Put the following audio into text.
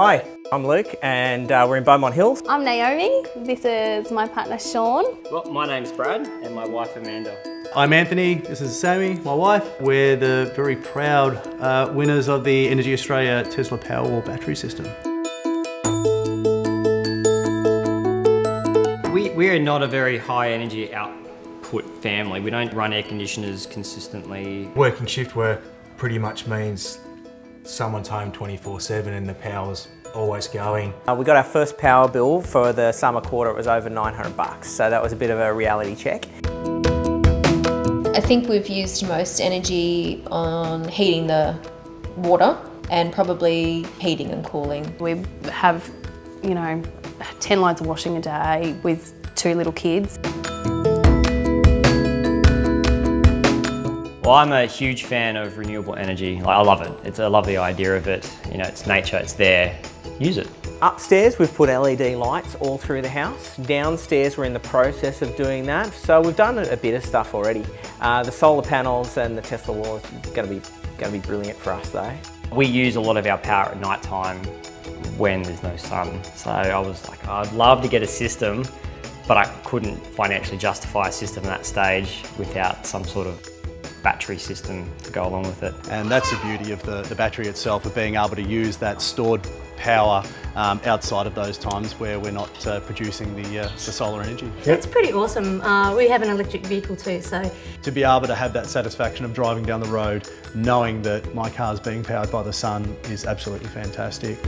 Hi, I'm Luke and uh, we're in Beaumont Hills. I'm Naomi. This is my partner Sean. Well, my name's Brad and my wife Amanda. I'm Anthony, this is Sammy, my wife. We're the very proud uh, winners of the Energy Australia Tesla Powerwall battery system. We, we're not a very high energy output family. We don't run air conditioners consistently. Working shift work pretty much means someone's home 24-7 and the power's always going. Uh, we got our first power bill for the summer quarter, it was over 900 bucks, so that was a bit of a reality check. I think we've used most energy on heating the water and probably heating and cooling. We have, you know, 10 loads of washing a day with two little kids. Well, I'm a huge fan of renewable energy. I love it. It's, I love the idea of it. You know, it's nature, it's there. Use it. Upstairs we've put LED lights all through the house. Downstairs we're in the process of doing that. So we've done a bit of stuff already. Uh, the solar panels and the Tesla wall is going to be, going to be brilliant for us though. We use a lot of our power at night time when there's no sun. So I was like, I'd love to get a system, but I couldn't financially justify a system at that stage without some sort of battery system to go along with it. And that's the beauty of the, the battery itself, of being able to use that stored power um, outside of those times where we're not uh, producing the, uh, the solar energy. It's pretty awesome. Uh, we have an electric vehicle too, so. To be able to have that satisfaction of driving down the road knowing that my car is being powered by the sun is absolutely fantastic.